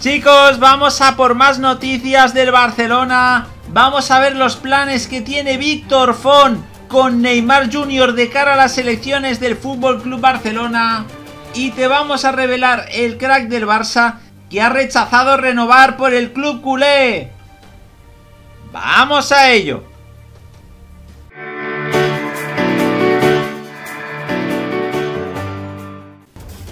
Chicos, vamos a por más noticias del Barcelona. Vamos a ver los planes que tiene Víctor Font con Neymar Jr. de cara a las elecciones del Fútbol Club Barcelona. Y te vamos a revelar el crack del Barça que ha rechazado renovar por el club culé. ¡Vamos a ello!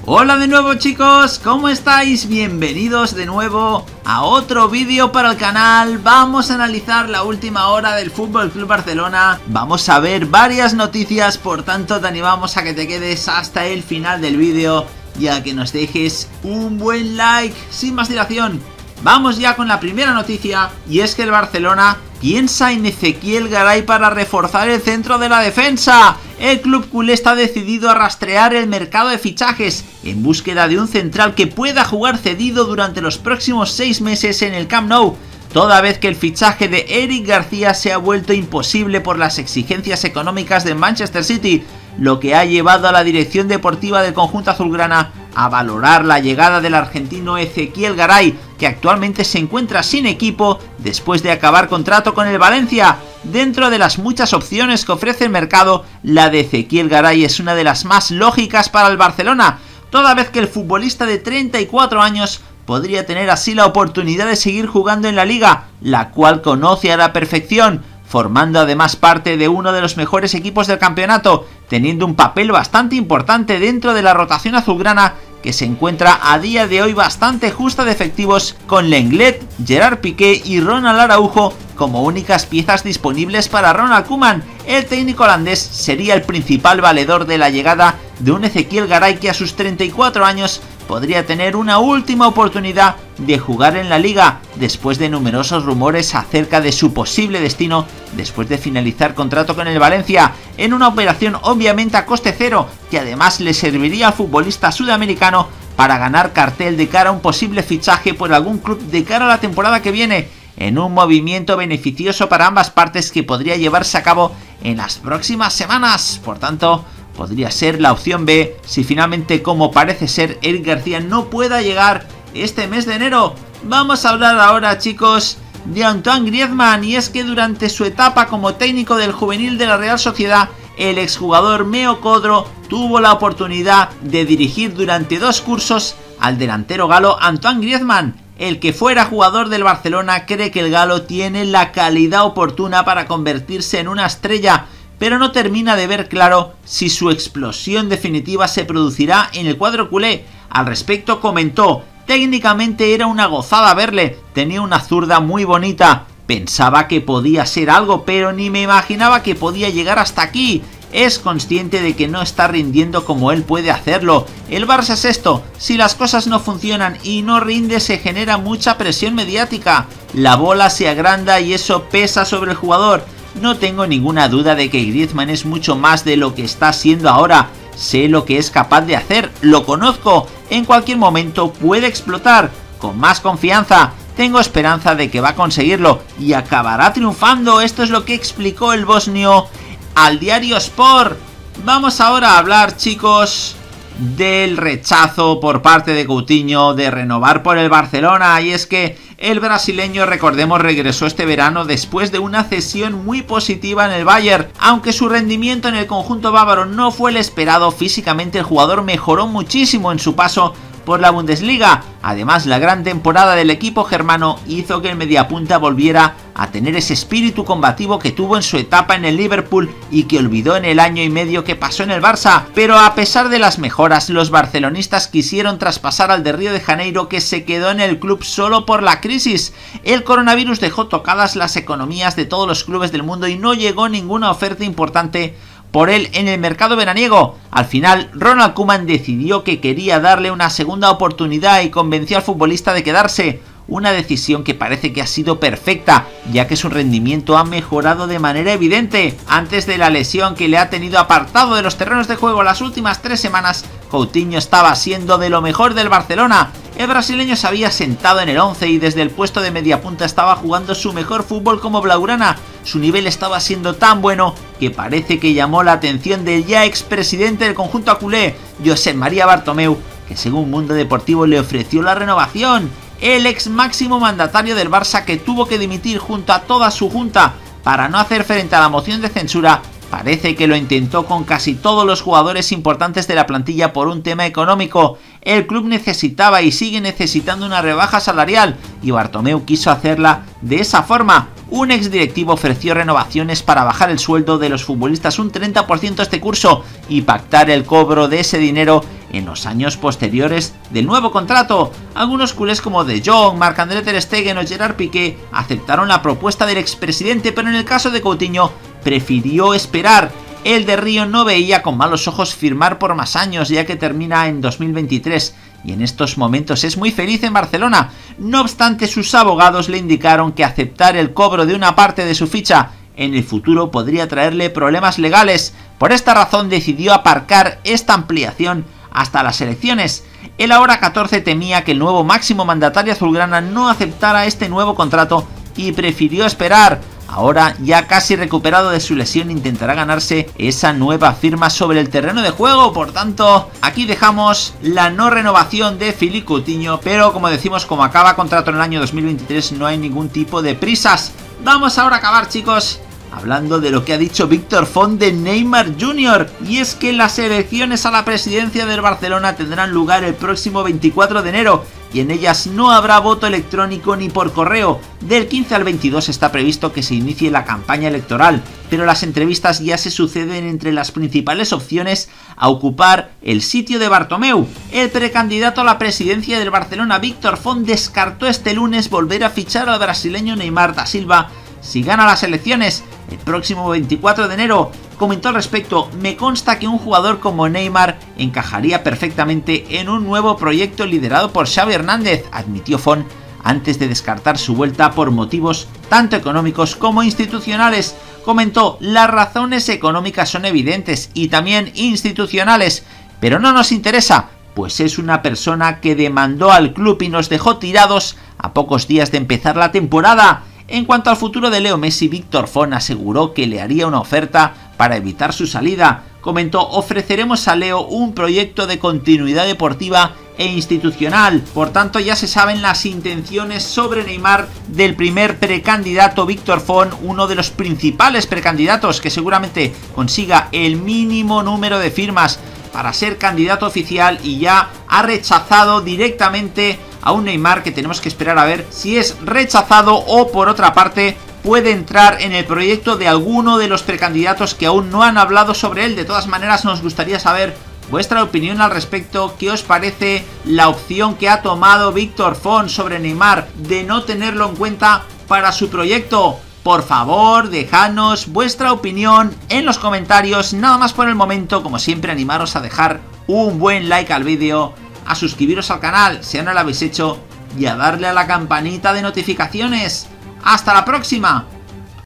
Hola de nuevo chicos, ¿cómo estáis? Bienvenidos de nuevo a otro vídeo para el canal. Vamos a analizar la última hora del Fútbol Club Barcelona. Vamos a ver varias noticias, por tanto te animamos a que te quedes hasta el final del vídeo y a que nos dejes un buen like. Sin más dilación, vamos ya con la primera noticia y es que el Barcelona piensa en Ezequiel Garay para reforzar el centro de la defensa. El club culé está decidido a rastrear el mercado de fichajes en búsqueda de un central que pueda jugar cedido durante los próximos seis meses en el Camp Nou toda vez que el fichaje de Eric García se ha vuelto imposible por las exigencias económicas de Manchester City, lo que ha llevado a la dirección deportiva del conjunto azulgrana a valorar la llegada del argentino Ezequiel Garay, que actualmente se encuentra sin equipo después de acabar contrato con el Valencia. Dentro de las muchas opciones que ofrece el mercado, la de Ezequiel Garay es una de las más lógicas para el Barcelona, toda vez que el futbolista de 34 años podría tener así la oportunidad de seguir jugando en la liga, la cual conoce a la perfección, formando además parte de uno de los mejores equipos del campeonato, teniendo un papel bastante importante dentro de la rotación azulgrana que se encuentra a día de hoy bastante justa de efectivos con Lenglet, Gerard Piqué y Ronald Araujo como únicas piezas disponibles para Ronald Koeman. El técnico holandés sería el principal valedor de la llegada de un Ezequiel Garay que a sus 34 años podría tener una última oportunidad de jugar en la liga después de numerosos rumores acerca de su posible destino después de finalizar contrato con el Valencia en una operación obviamente a coste cero que además le serviría al futbolista sudamericano para ganar cartel de cara a un posible fichaje por algún club de cara a la temporada que viene en un movimiento beneficioso para ambas partes que podría llevarse a cabo en las próximas semanas. Por tanto, podría ser la opción B si finalmente como parece ser Eric García no pueda llegar este mes de enero. Vamos a hablar ahora chicos de Antoine Griezmann y es que durante su etapa como técnico del juvenil de la Real Sociedad el exjugador Meo Codro tuvo la oportunidad de dirigir durante dos cursos al delantero galo Antoine Griezmann. El que fuera jugador del Barcelona cree que el galo tiene la calidad oportuna para convertirse en una estrella pero no termina de ver claro si su explosión definitiva se producirá en el cuadro culé. Al respecto comentó, técnicamente era una gozada verle, tenía una zurda muy bonita, pensaba que podía ser algo, pero ni me imaginaba que podía llegar hasta aquí. Es consciente de que no está rindiendo como él puede hacerlo. El Barça es esto, si las cosas no funcionan y no rinde se genera mucha presión mediática. La bola se agranda y eso pesa sobre el jugador no tengo ninguna duda de que Griezmann es mucho más de lo que está siendo ahora. Sé lo que es capaz de hacer, lo conozco. En cualquier momento puede explotar. Con más confianza, tengo esperanza de que va a conseguirlo y acabará triunfando. Esto es lo que explicó el bosnio al diario Sport. Vamos ahora a hablar, chicos, del rechazo por parte de Coutinho de renovar por el Barcelona. Y es que el brasileño, recordemos, regresó este verano después de una cesión muy positiva en el Bayern. Aunque su rendimiento en el conjunto bávaro no fue el esperado, físicamente el jugador mejoró muchísimo en su paso por la Bundesliga. Además, la gran temporada del equipo germano hizo que el mediapunta volviera a tener ese espíritu combativo que tuvo en su etapa en el Liverpool y que olvidó en el año y medio que pasó en el Barça. Pero a pesar de las mejoras, los barcelonistas quisieron traspasar al de Río de Janeiro que se quedó en el club solo por la crisis. El coronavirus dejó tocadas las economías de todos los clubes del mundo y no llegó ninguna oferta importante por él en el mercado veraniego. Al final, Ronald Koeman decidió que quería darle una segunda oportunidad y convenció al futbolista de quedarse. Una decisión que parece que ha sido perfecta, ya que su rendimiento ha mejorado de manera evidente. Antes de la lesión que le ha tenido apartado de los terrenos de juego las últimas tres semanas, Coutinho estaba siendo de lo mejor del Barcelona el brasileño se había sentado en el 11 y desde el puesto de media punta estaba jugando su mejor fútbol como Blaugrana. Su nivel estaba siendo tan bueno que parece que llamó la atención del ya expresidente del conjunto aculé, José María Bartomeu, que según Mundo Deportivo le ofreció la renovación. el ex máximo mandatario del Barça que tuvo que dimitir junto a toda su junta para no hacer frente a la moción de censura, parece que lo intentó con casi todos los jugadores importantes de la plantilla por un tema económico. El club necesitaba y sigue necesitando una rebaja salarial y Bartomeu quiso hacerla de esa forma. Un ex directivo ofreció renovaciones para bajar el sueldo de los futbolistas un 30% este curso y pactar el cobro de ese dinero en los años posteriores del nuevo contrato. Algunos culés como De Jong, Marc-André Ter Stegen o Gerard Piqué aceptaron la propuesta del expresidente, pero en el caso de Coutinho prefirió esperar. El de Río no veía con malos ojos firmar por más años, ya que termina en 2023 y en estos momentos es muy feliz en Barcelona. No obstante, sus abogados le indicaron que aceptar el cobro de una parte de su ficha en el futuro podría traerle problemas legales. Por esta razón decidió aparcar esta ampliación hasta las elecciones. El ahora 14 temía que el nuevo máximo mandatario azulgrana no aceptara este nuevo contrato y prefirió esperar. Ahora, ya casi recuperado de su lesión, intentará ganarse esa nueva firma sobre el terreno de juego. Por tanto, aquí dejamos la no renovación de Fili Coutinho. Pero como decimos, como acaba contrato en el año 2023, no hay ningún tipo de prisas. Vamos ahora a acabar, chicos, hablando de lo que ha dicho Víctor Font de Neymar Jr. Y es que las elecciones a la presidencia del Barcelona tendrán lugar el próximo 24 de enero y en ellas no habrá voto electrónico ni por correo. Del 15 al 22 está previsto que se inicie la campaña electoral, pero las entrevistas ya se suceden entre las principales opciones a ocupar el sitio de Bartomeu. El precandidato a la presidencia del Barcelona, Víctor Font, descartó este lunes volver a fichar al brasileño Neymar da Silva si gana las elecciones el próximo 24 de enero. Comentó al respecto, me consta que un jugador como Neymar encajaría perfectamente en un nuevo proyecto liderado por Xavi Hernández, admitió Fon antes de descartar su vuelta por motivos tanto económicos como institucionales. Comentó, las razones económicas son evidentes y también institucionales, pero no nos interesa, pues es una persona que demandó al club y nos dejó tirados a pocos días de empezar la temporada. En cuanto al futuro de Leo Messi, Víctor Fon aseguró que le haría una oferta para evitar su salida. Comentó, ofreceremos a Leo un proyecto de continuidad deportiva e institucional. Por tanto, ya se saben las intenciones sobre Neymar del primer precandidato Víctor Fon, uno de los principales precandidatos que seguramente consiga el mínimo número de firmas para ser candidato oficial y ya ha rechazado directamente a un Neymar que tenemos que esperar a ver si es rechazado o por otra parte puede entrar en el proyecto de alguno de los precandidatos que aún no han hablado sobre él. De todas maneras nos gustaría saber vuestra opinión al respecto. ¿Qué os parece la opción que ha tomado Víctor Font sobre Neymar de no tenerlo en cuenta para su proyecto? Por favor, dejadnos vuestra opinión en los comentarios. Nada más por el momento, como siempre, animaros a dejar un buen like al vídeo a suscribiros al canal si aún no lo habéis hecho y a darle a la campanita de notificaciones. ¡Hasta la próxima!